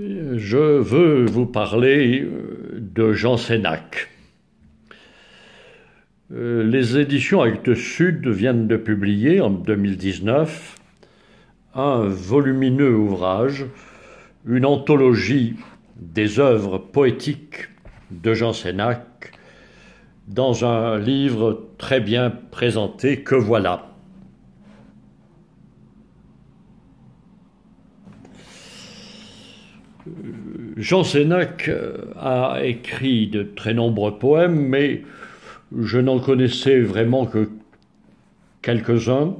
Je veux vous parler euh, de Jean Sénac. Euh, les éditions Actes Sud viennent de publier en 2019 un volumineux ouvrage, une anthologie des œuvres poétiques de Jean Sénac, dans un livre très bien présenté que voilà. Jean Sénac a écrit de très nombreux poèmes, mais je n'en connaissais vraiment que quelques-uns,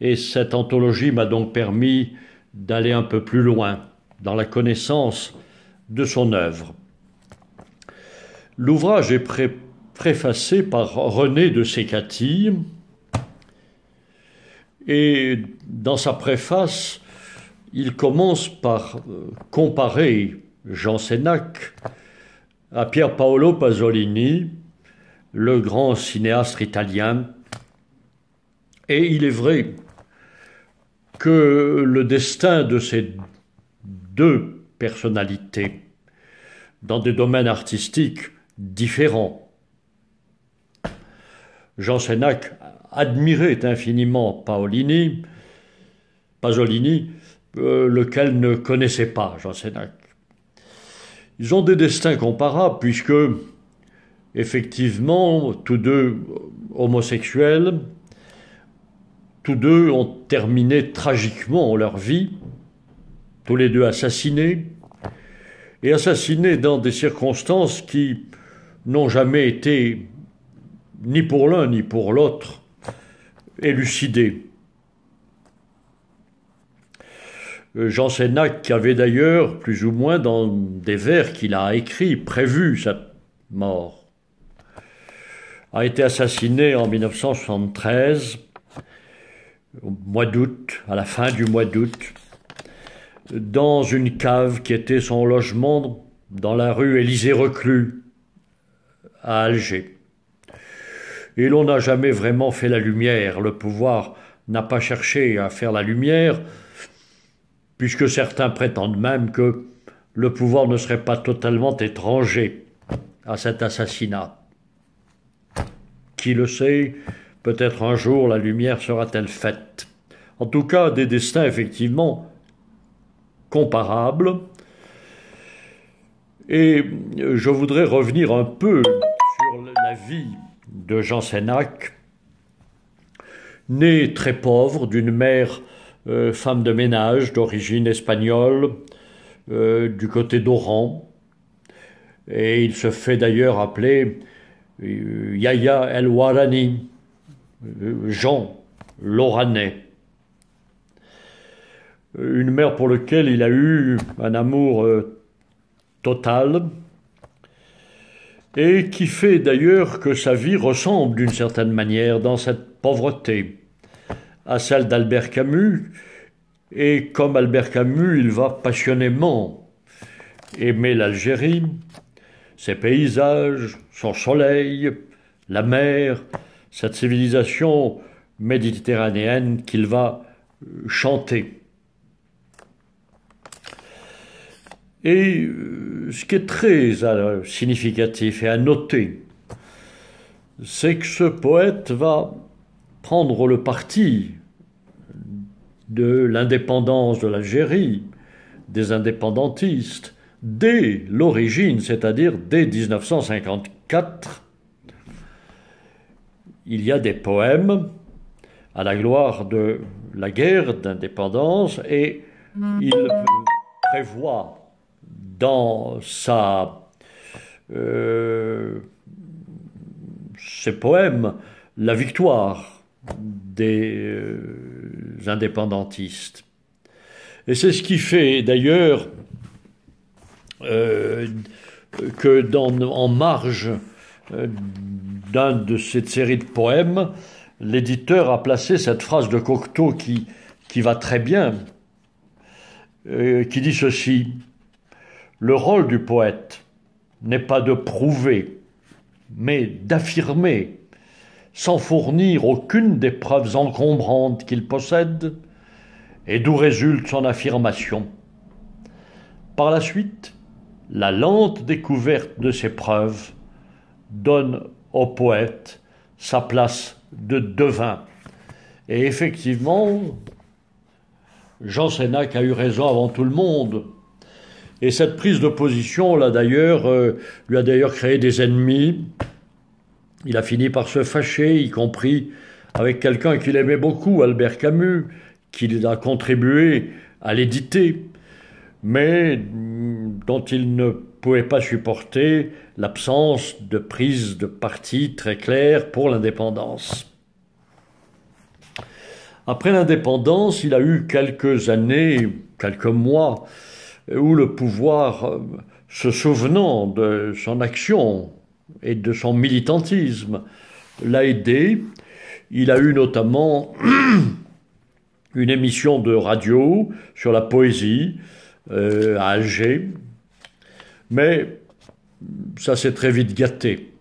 et cette anthologie m'a donc permis d'aller un peu plus loin dans la connaissance de son œuvre. L'ouvrage est préfacé par René de Sécatie, et dans sa préface, il commence par euh, comparer Jean Sénac à Pier Paolo Pasolini, le grand cinéaste italien. Et il est vrai que le destin de ces deux personnalités, dans des domaines artistiques différents, Jean Sénac admirait infiniment Paolini, Pasolini, euh, lequel ne connaissait pas Jean Sénac. Ils ont des destins comparables puisque, effectivement, tous deux homosexuels, tous deux ont terminé tragiquement leur vie, tous les deux assassinés, et assassinés dans des circonstances qui n'ont jamais été, ni pour l'un ni pour l'autre, élucidées. Euh, Jean Sénac, qui avait d'ailleurs, plus ou moins dans des vers qu'il a écrits, prévu sa mort, a été assassiné en 1973, au mois d'août, à la fin du mois d'août, dans une cave qui était son logement dans la rue Élysée-Reclus, à Alger. Et l'on n'a jamais vraiment fait la lumière, le pouvoir n'a pas cherché à faire la lumière, puisque certains prétendent même que le pouvoir ne serait pas totalement étranger à cet assassinat. Qui le sait, peut-être un jour la lumière sera-t-elle faite. En tout cas, des destins effectivement comparables. Et je voudrais revenir un peu sur la vie de Jean Sénac, né très pauvre d'une mère euh, femme de ménage d'origine espagnole, euh, du côté d'Oran. Et il se fait d'ailleurs appeler euh, Yaya El Warani, Jean l'Oranais. Une mère pour laquelle il a eu un amour total et qui fait d'ailleurs que sa vie ressemble d'une certaine manière dans cette pauvreté à celle d'Albert Camus, et comme Albert Camus, il va passionnément aimer l'Algérie, ses paysages, son soleil, la mer, cette civilisation méditerranéenne qu'il va chanter. Et euh, ce qui est très euh, significatif et à noter, c'est que ce poète va prendre le parti de l'indépendance de l'Algérie, des indépendantistes, dès l'origine, c'est-à-dire dès 1954, il y a des poèmes à la gloire de la guerre d'indépendance et il prévoit dans sa, euh, ses poèmes la victoire des euh, indépendantistes. Et c'est ce qui fait d'ailleurs euh, que dans, en marge euh, d'un de cette série de poèmes, l'éditeur a placé cette phrase de Cocteau qui, qui va très bien, qui dit ceci Le rôle du poète n'est pas de prouver, mais d'affirmer sans fournir aucune des preuves encombrantes qu'il possède, et d'où résulte son affirmation. Par la suite, la lente découverte de ces preuves donne au poète sa place de devin. Et effectivement, Jean Sénac a eu raison avant tout le monde. Et cette prise de position euh, lui a d'ailleurs créé des ennemis. Il a fini par se fâcher, y compris avec quelqu'un qu'il aimait beaucoup, Albert Camus, qu'il a contribué à l'éditer, mais dont il ne pouvait pas supporter l'absence de prise de parti très claire pour l'indépendance. Après l'indépendance, il a eu quelques années, quelques mois, où le pouvoir, se souvenant de son action et de son militantisme, l'a aidé. Il a eu notamment une émission de radio sur la poésie euh, à Alger, mais ça s'est très vite gâté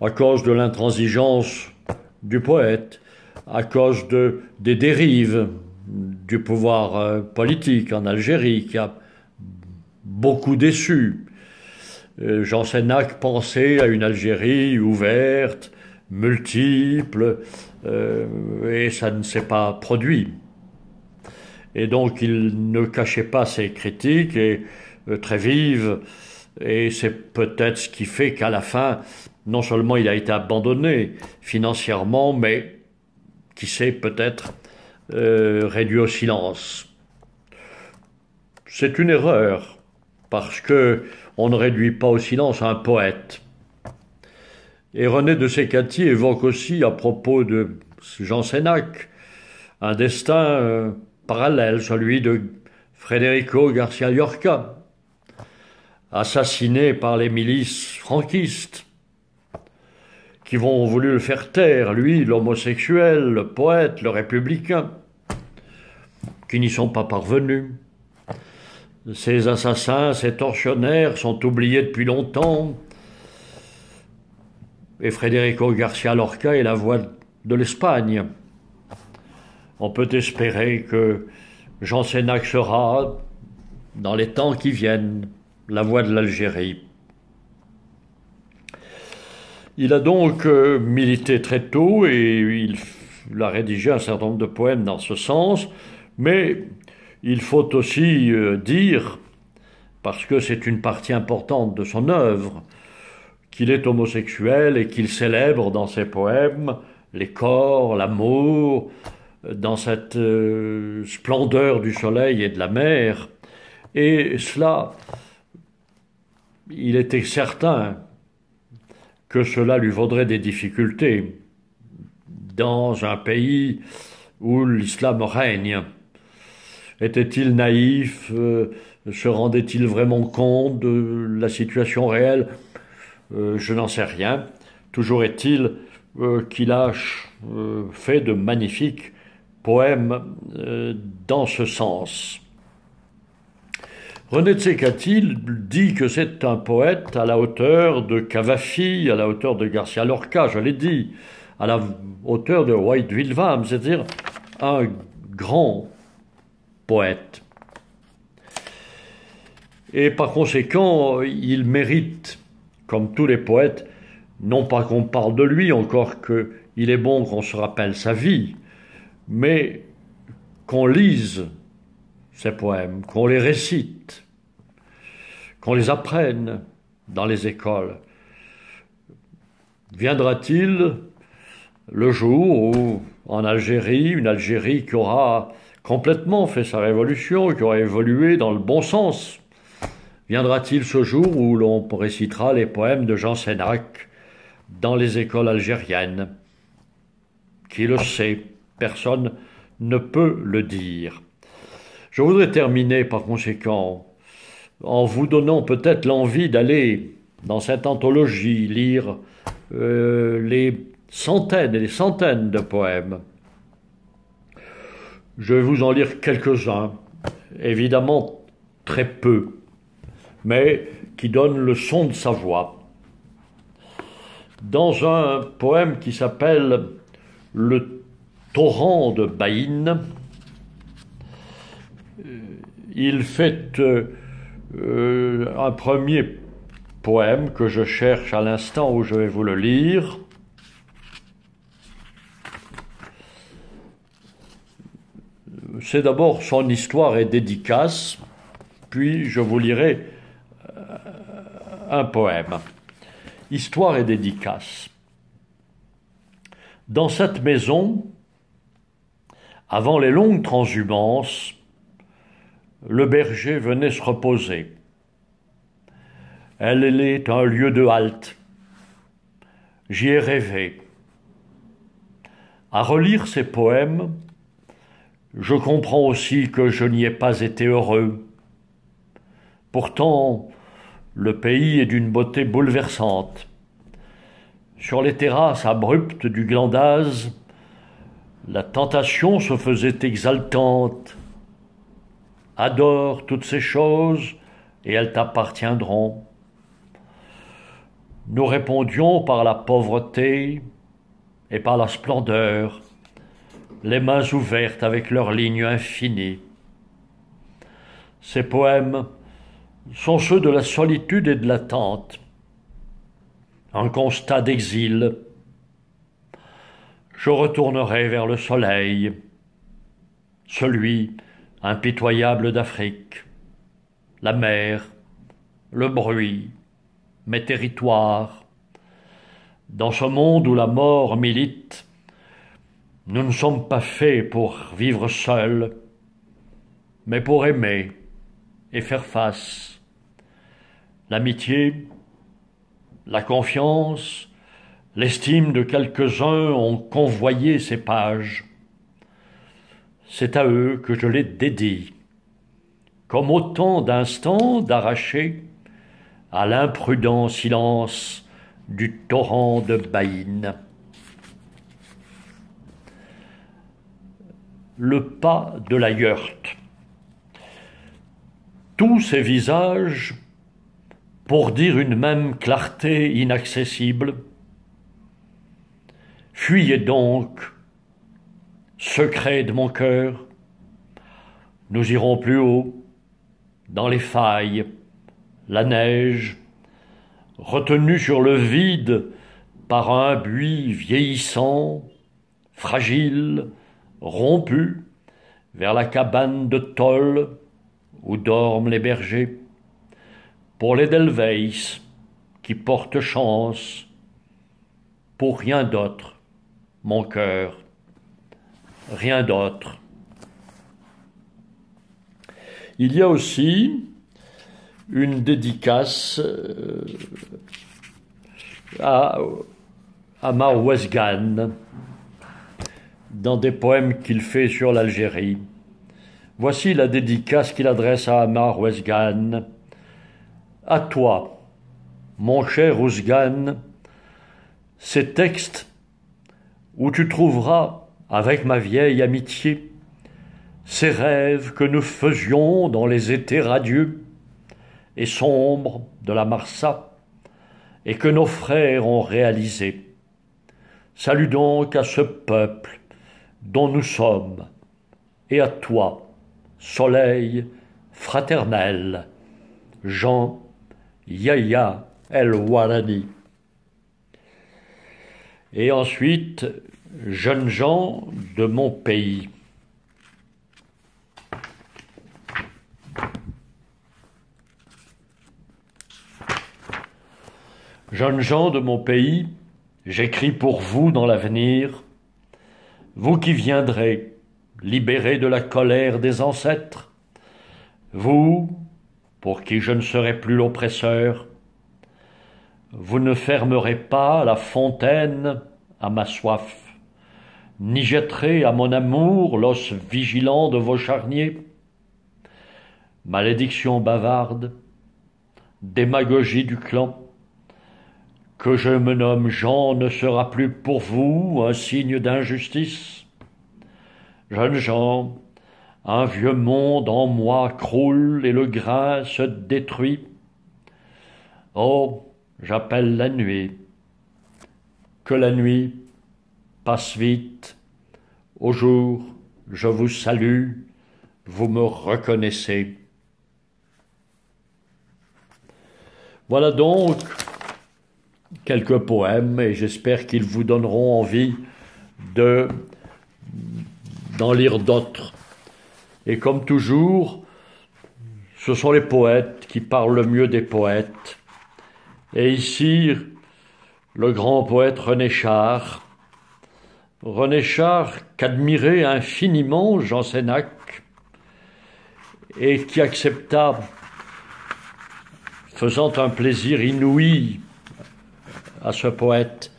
à cause de l'intransigeance du poète, à cause de, des dérives du pouvoir euh, politique en Algérie qui a beaucoup déçu. Euh, Jean Sénac pensait à une Algérie ouverte, multiple, euh, et ça ne s'est pas produit. Et donc il ne cachait pas ses critiques et très vives, et c'est peut-être ce qui fait qu'à la fin, non seulement il a été abandonné financièrement, mais qui sait peut-être euh, réduit au silence. C'est une erreur, parce que on ne réduit pas au silence un poète. Et René de Sécati évoque aussi, à propos de Jean Sénac, un destin euh, parallèle, celui de Federico Garcia Llorca, assassiné par les milices franquistes, qui vont voulu le faire taire, lui, l'homosexuel, le poète, le républicain, qui n'y sont pas parvenus. Ces assassins, ces tortionnaires sont oubliés depuis longtemps. Et Federico Garcia Lorca est la voix de l'Espagne. On peut espérer que Jean Sénac sera, dans les temps qui viennent, la voix de l'Algérie. Il a donc euh, milité très tôt et il, a rédigé un certain nombre de poèmes dans ce sens, mais il faut aussi euh, dire, parce que c'est une partie importante de son œuvre, qu'il est homosexuel et qu'il célèbre dans ses poèmes les corps, l'amour, dans cette euh, splendeur du soleil et de la mer. Et cela, il était certain que cela lui vaudrait des difficultés dans un pays où l'islam règne. Était-il naïf euh, Se rendait-il vraiment compte de la situation réelle? Euh, Je n'en sais rien. Toujours est-il euh, qu'il a fait de magnifiques poèmes dans ce sens. René Tsekati dit que c'est un poète à la hauteur de Cavafi, à la hauteur de Garcia Lorca, je l'ai dit, à la hauteur de White Wilvam, c'est-à-dire un grand poète. Et par conséquent, il mérite, comme tous les poètes, non pas qu'on parle de lui, encore qu'il est bon qu'on se rappelle sa vie, mais qu'on lise ces poèmes, qu'on les récite, qu'on les apprenne dans les écoles. Viendra-t-il le jour où, en Algérie, une Algérie qui aura complètement fait sa révolution, qui aura évolué dans le bon sens, viendra-t-il ce jour où l'on récitera les poèmes de Jean Sénac dans les écoles algériennes? Qui le sait? Personne ne peut le dire. Je voudrais terminer par conséquent en vous donnant peut-être l'envie d'aller dans cette anthologie lire euh, les centaines et les centaines de poèmes. Je vais vous en lire quelques-uns, évidemment très peu, mais qui donnent le son de sa voix. Dans un poème qui s'appelle Le torrent de Baïn, il fait euh, Euh, un premier poème que je cherche à l'instant où je vais vous le lire. C'est d'abord son histoire et dédicace, puis je vous lirai euh, un poème. Histoire et dédicace. Dans cette maison, avant les longues transhumances, le berger venait se reposer. Elle est un lieu de halte. J'y ai rêvé. À relire ces poèmes, je comprends aussi que je n'y ai pas été heureux. Pourtant, le pays est d'une beauté bouleversante. Sur les terrasses abruptes du Glandaz, la tentation se faisait exaltante. Adore toutes ces choses et elles t'appartiendront. Nous répondions par la pauvreté et par la splendeur, les mains ouvertes avec leurs lignes infinies. Ces poèmes sont ceux de la solitude et de l'attente, un constat d'exil. Je retournerai vers le soleil, celui impitoyable d'Afrique, la mer, le bruit, mes territoires. Dans ce monde où la mort milite, nous ne sommes pas faits pour vivre seuls, mais pour aimer et faire face. L'amitié, la confiance, l'estime de quelques-uns ont convoyé ces pages. C'est à eux que je les dédie, comme autant d'instants d'arracher à l'imprudent silence du torrent de Baïne. Le pas de la Yurte. Tous ces visages, pour dire une même clarté inaccessible, fuyez donc, secret de mon cœur, nous irons plus haut, dans les failles, la neige, retenue sur le vide par un buis vieillissant, fragile, rompu, vers la cabane de tôle où dorment les bergers, pour les Delveis qui portent chance, pour rien d'autre, mon cœur, rien d'autre. Il y a aussi une dédicace euh, à, à dans des poèmes qu'il fait sur l'Algérie. Voici la dédicace qu'il adresse à Amar Wesgan. À toi, mon cher Ousgan, ces textes où tu trouveras, avec ma vieille amitié, ces rêves que nous faisions dans les étés radieux, et sombre de la Marsa, et que nos frères ont réalisé. Salut donc à ce peuple dont nous sommes, et à toi, soleil fraternel, Jean Yahya El-Warani. Et ensuite, jeunes gens de mon pays. Jeunes gens de mon pays, j'écris pour vous dans l'avenir, vous qui viendrez, libérés de la colère des ancêtres, vous, pour qui je ne serai plus l'oppresseur, vous ne fermerez pas la fontaine à ma soif, ni jetterez à mon amour l'os vigilant de vos charniers. Malédiction bavarde, démagogie du clan, que je me nomme Jean ne sera plus pour vous un signe d'injustice. Jeunes gens, un vieux monde en moi croule et le grain se détruit. Oh, j'appelle la nuit. Que la nuit passe vite. Au jour, je vous salue, vous me reconnaissez. Voilà donc quelques poèmes et j'espère qu'ils vous donneront envie de d'en lire d'autres. Et comme toujours, ce sont les poètes qui parlent le mieux des poètes. Et ici, le grand poète René Char, René Char qu'admirait infiniment Jean Sénac et qui accepta, faisant un plaisir inouï à ce poète,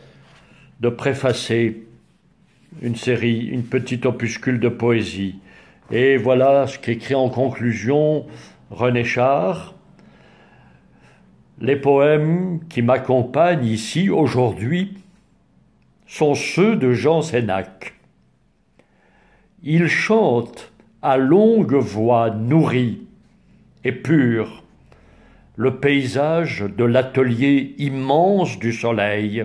de préfacer une série, une petite opuscule de poésie. Et voilà ce qu'écrit en conclusion René Char. Les poèmes qui m'accompagnent ici aujourd'hui sont ceux de Jean Sénac. Il chante à longue voix nourrie et pure le paysage de l'atelier immense du soleil,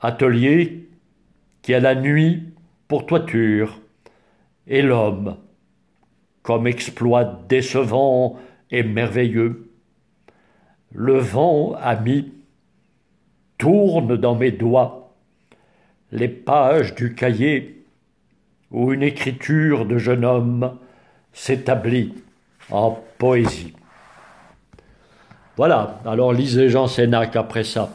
atelier qui a la nuit pour toiture, et l'homme comme exploit décevant et merveilleux. Le vent ami tourne dans mes doigts les pages du cahier où une écriture de jeune homme s'établit en poésie. Voilà, alors lisez Jean Sénac après ça.